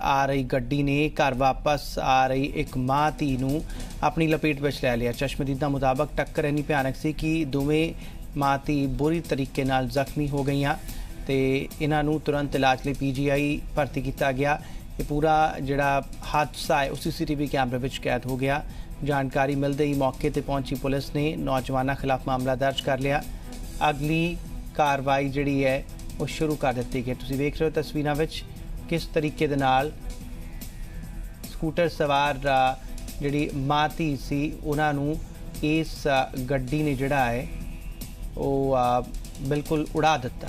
ਆ ਰਹੀ ਗੱਡੀ ਨੇ, ਘਰ ਵਾਪਸ ਆ ਰਹੀ ਇੱਕ ਮਾਂ ਧੀ ਨੂੰ ਆਪਣੀ ਲਪੇਟ ਵਿੱਚ ਲੈ ਲਿਆ। ਚਸ਼ਮਦੀਦਾਂ ਮੁਤਾਬਕ ਟੱਕਰ ਇੰਨੀ ਭਿਆਨਕ ਸੀ ਕਿ ਦੋਵੇਂ ਮਾਂ ਧੀ ਬੁਰੀ ਤਰੀਕੇ ਨਾਲ ਜ਼ਖਮੀ ਹੋ ਗਈਆਂ ਤੇ ਇਹਨਾਂ ਨੂੰ ਤੁਰੰਤ ਇਲਾਜ ਲਈ ਪੀਜੀਆਈ ਭਰਤੀ ਕੀਤਾ ਗਿਆ। ਇਹ ਪੂਰਾ ਜਿਹੜਾ ਹਾਦਸਾ ਹੈ ਉਹ ਸੀਸੀਟੀਵੀ ਕੈਮਰੇ ਵਿੱਚ ਕੈਦ ਹੋ ਗਿਆ। ਜਾਣਕਾਰੀ ਮਿਲਦੇ ਹੀ ਮੌਕੇ ਤੇ ਪਹੁੰਚੀ ਪੁਲਿਸ ਨੇ ਨੌਜਵਾਨਾਂ ਖਿਲਾਫ ਮਾਮਲਾ ਦਰਜ ਕਰ ਲਿਆ। ਅਗਲੀ ਕਾਰਵਾਈ ਜਿਹੜੀ ਹੈ, ਉਹ ਸ਼ੁਰੂ ਕਰ ਦਿੱਤੀ ਗਈ। ਤੁਸੀਂ ਵੇਖ ਰਹੇ ਹੋ ਤਸਵੀਰਾਂ ਵਿੱਚ ਕਿਸ ਤਰੀਕੇ ਦੇ ਨਾਲ ਸਕੂਟਰ ਸਵਾਰ ਅ, ਜਿਹੜੀ ਮਾਤੀ ਸੀ ਉਹਨਾਂ ਨੂੰ ਇਸ ਗੱਡੀ ਨੇ ਜਿਹੜਾ ਹੈ ਉਹ ਬਿਲਕੁਲ ਉਡਾ ਦਿੱਤਾ।